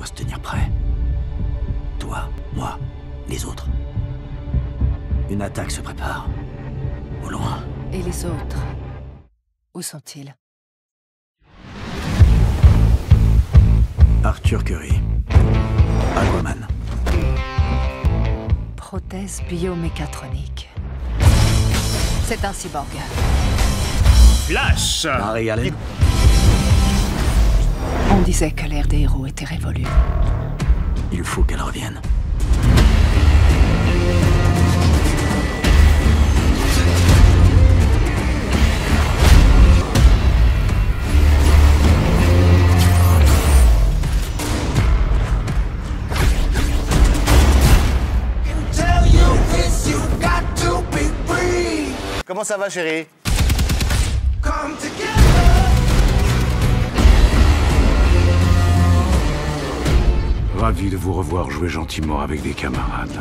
doit se tenir prêt. Toi, moi, les autres. Une attaque se prépare. Au loin. Et les autres? Où sont-ils? Arthur Curry. Aquaman. Prothèse biomécatronique. C'est un cyborg. Flash Barry Allen. On disait que l'ère des héros était révolue. Il faut qu'elle revienne. Comment ça va, chérie? Ravi de vous revoir jouer gentiment avec des camarades.